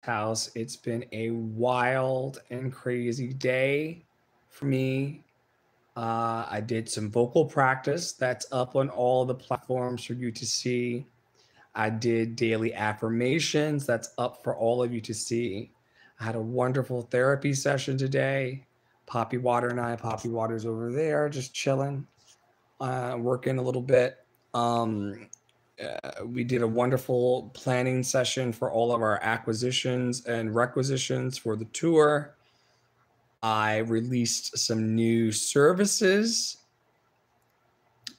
house. It's been a wild and crazy day for me. Uh, I did some vocal practice that's up on all the platforms for you to see. I did daily affirmations that's up for all of you to see. I had a wonderful therapy session today. Poppy Water and I, Poppy Water's over there, just chilling, uh, working a little bit. Um, uh, we did a wonderful planning session for all of our acquisitions and requisitions for the tour. I released some new services,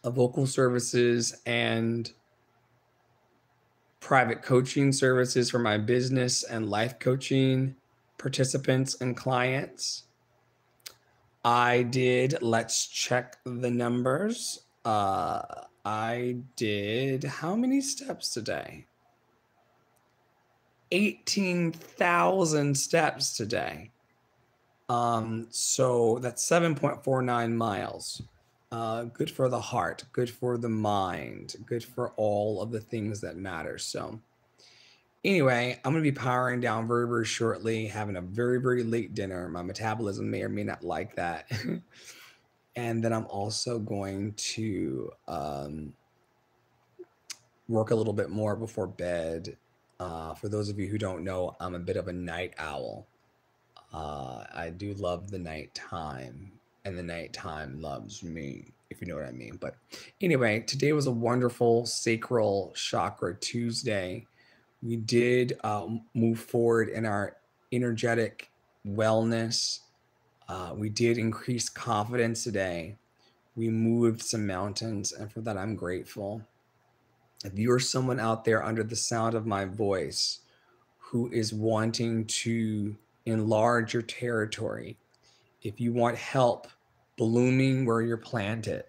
uh, vocal services, and private coaching services for my business and life coaching participants and clients. I did, let's check the numbers. Uh, I did how many steps today? 18,000 steps today. Um, so that's 7.49 miles. Uh, good for the heart, good for the mind, good for all of the things that matter. So, anyway, I'm going to be powering down very, very shortly, having a very, very late dinner. My metabolism may or may not like that. and then I'm also going to um, work a little bit more before bed. Uh, for those of you who don't know, I'm a bit of a night owl. Uh, I do love the nighttime, and the nighttime loves me, if you know what I mean. But anyway, today was a wonderful sacral chakra Tuesday. We did uh, move forward in our energetic wellness uh, we did increase confidence today. We moved some mountains, and for that, I'm grateful. If you're someone out there under the sound of my voice who is wanting to enlarge your territory, if you want help blooming where you're planted,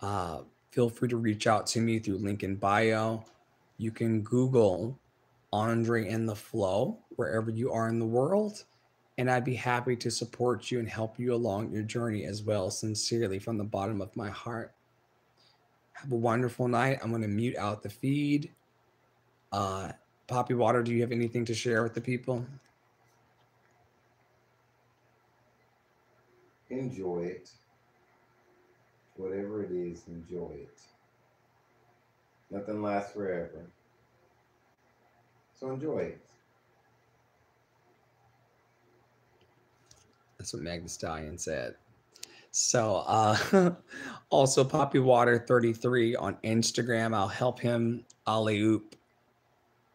uh, feel free to reach out to me through link in bio. You can Google Andre in the Flow wherever you are in the world and I'd be happy to support you and help you along your journey as well, sincerely from the bottom of my heart. Have a wonderful night. I'm going to mute out the feed. Uh, Poppy Water, do you have anything to share with the people? Enjoy it. Whatever it is, enjoy it. Nothing lasts forever. So enjoy it. That's what Meg Stallion said. So, uh, also Poppy Water 33 on Instagram. I'll help him alley oop.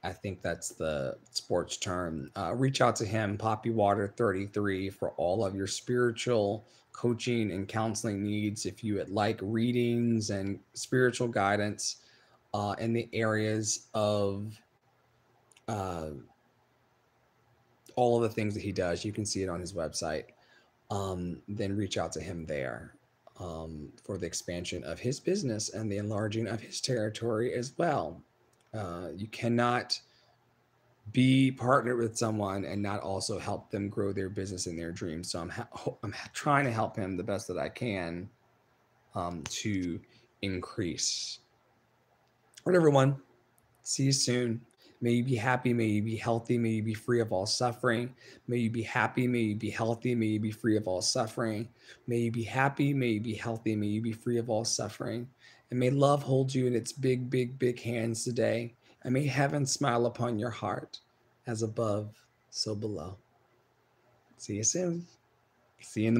I think that's the sports term. Uh, reach out to him, Poppy Water 33, for all of your spiritual coaching and counseling needs. If you would like readings and spiritual guidance uh, in the areas of uh, all of the things that he does, you can see it on his website um, then reach out to him there um, for the expansion of his business and the enlarging of his territory as well. Uh, you cannot be partnered with someone and not also help them grow their business and their dreams. So I'm ha- I'm trying to help him the best that I can um, to increase. All right, everyone. See you soon. May you be happy. May you be healthy. May you be free of all suffering. May you be happy. May you be healthy. May you be free of all suffering. May you be happy. May you be healthy. May you be free of all suffering. And may love hold you in its big, big, big hands today. And may heaven smile upon your heart as above, so below. See you soon. See you in the morning.